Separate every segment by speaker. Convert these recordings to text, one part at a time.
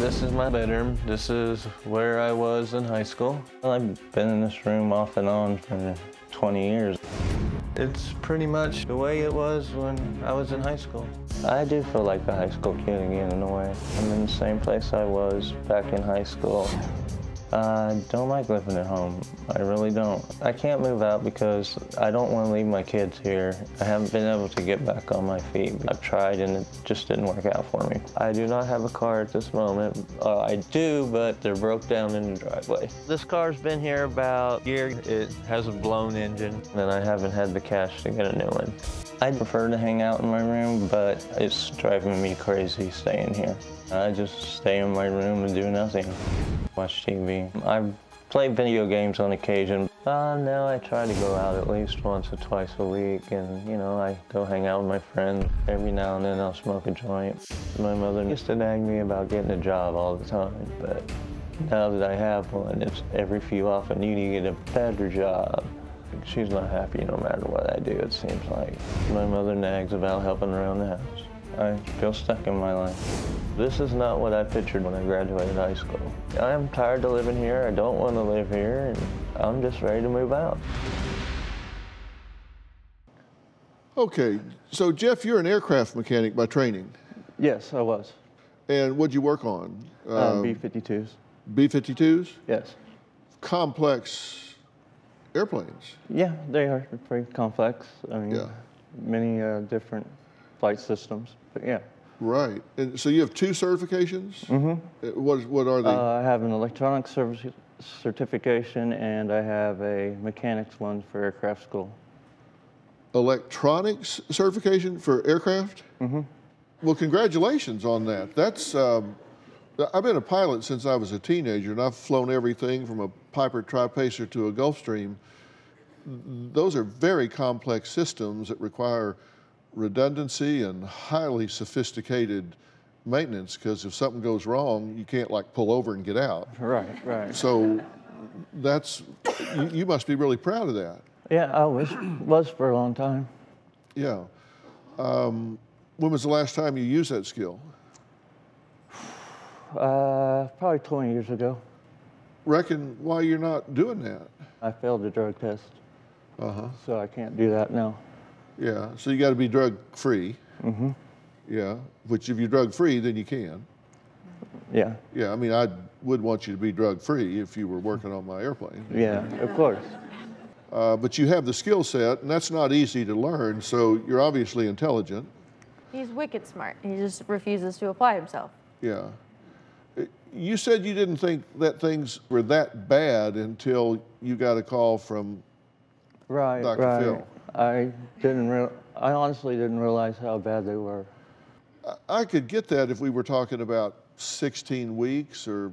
Speaker 1: This is my bedroom. This is where I was in high school. I've been in this room off and on for 20 years. It's pretty much the way it was when I was in high school. I do feel like a high school kid again in a way. I'm in the same place I was back in high school. I don't like living at home. I really don't. I can't move out because I don't want to leave my kids here. I haven't been able to get back on my feet. I've tried and it just didn't work out for me. I do not have a car at this moment. Uh, I do, but they're broke down in the driveway. This car's been here about a year. It has a blown engine and I haven't had the cash to get a new one. I'd prefer to hang out in my room, but it's driving me crazy staying here. I just stay in my room and do nothing watch TV. I play video games on occasion. Uh, now I try to go out at least once or twice a week and, you know, I go hang out with my friends. Every now and then I'll smoke a joint. My mother used to nag me about getting a job all the time, but now that I have one, it's every few often you need to get a better job. She's not happy no matter what I do, it seems like. My mother nags about helping around the house. I feel stuck in my life. This is not what I pictured when I graduated high school. I'm tired of living here. I don't want to live here, and I'm just ready to move out.
Speaker 2: Okay, so Jeff, you're an aircraft mechanic by training,
Speaker 1: Yes, I was.
Speaker 2: and what'd you work on?
Speaker 1: Um,
Speaker 2: Um,
Speaker 1: B-52s.
Speaker 2: B-52s?
Speaker 1: Yes.
Speaker 2: Complex airplanes.
Speaker 1: Yeah, they are pretty complex. I mean,
Speaker 2: Yeah.
Speaker 1: many uh, different flight systems. But yeah,
Speaker 2: Right. And so you have two certifications? Mm-hmm. What, what are they?
Speaker 1: uh, I have an electronic service certification, and I have a mechanics one for aircraft school.
Speaker 2: Electronics certification for aircraft? Mm-hmm. Well, congratulations on that. That's, um, I've been a pilot since I was a teenager, and I've flown everything from a Piper Tri-Pacer to a Gulfstream. Those are very complex systems that require redundancy and highly sophisticated maintenance because if something goes wrong, you can't like pull over and get out.
Speaker 1: Right, right.
Speaker 2: So that's, you, you must be really proud of that.
Speaker 1: Yeah, I was was for a long time.
Speaker 2: Yeah. Um, when was the last time you used that skill?
Speaker 1: Uh, probably 20 years ago.
Speaker 2: Reckon why you're not doing that.
Speaker 1: I failed the drug test,
Speaker 2: Uh-huh.
Speaker 1: so I can't do that now.
Speaker 2: Yeah. So you got to be drug free. Mm-hmm. Yeah. Which if you're drug free, then you can.
Speaker 1: Yeah,
Speaker 2: Yeah. I mean, I would want you to be drug free if you were working on my airplane.
Speaker 1: yeah, of course.
Speaker 2: Uh, but you have the skill set, and that's not easy to learn. So you're obviously intelligent.
Speaker 3: He's wicked smart. He just refuses to apply himself.
Speaker 2: Yeah. Uh, You said you didn't think that things were that bad until you got a call from.
Speaker 1: Right,
Speaker 2: Dr.
Speaker 1: right.
Speaker 2: Phil.
Speaker 1: I didn't real. I honestly didn't realize how bad they were.
Speaker 2: I could get that if we were talking about 16 weeks or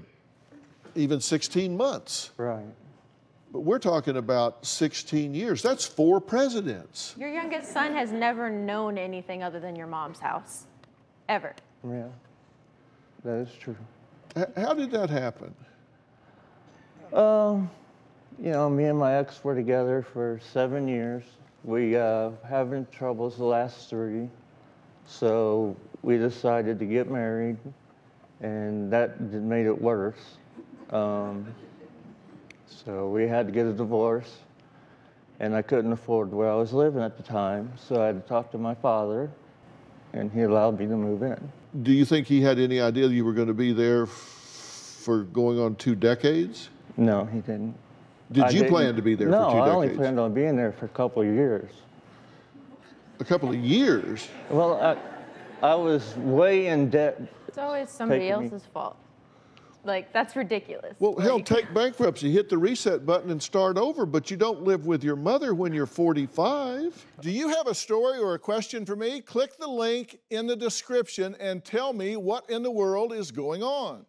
Speaker 2: even 16 months.
Speaker 1: Right.
Speaker 2: But we're talking about 16 years. That's four presidents.
Speaker 3: Your youngest son has never known anything other than your mom's house, ever.
Speaker 1: Yeah. That is true.
Speaker 2: H- How did that happen?
Speaker 1: Um, you know, me and my ex were together for seven years. We uh, having troubles the last three, so we decided to get married, and that made it worse. Um, so we had to get a divorce, and I couldn't afford where I was living at the time, so I had to talk to my father, and he allowed me to move in.
Speaker 2: Do you think he had any idea you were going to be there f- for going on two decades?
Speaker 1: No, he didn't.
Speaker 2: Did
Speaker 1: I
Speaker 2: you
Speaker 1: didn't-
Speaker 2: plan to be there
Speaker 1: no,
Speaker 2: for two
Speaker 1: I only planned on being there for a couple of years.
Speaker 2: a couple of years.
Speaker 1: Well, I, I was way in debt.
Speaker 3: It's always somebody
Speaker 1: Taking me-
Speaker 3: else's fault. Like, that's ridiculous.
Speaker 2: Well, hell, take bankruptcy, hit the reset button and start over, but you don't live with your mother when you're 45.
Speaker 4: Do you have a story or a question for me? Click the link in the description and tell me what in the world is going on.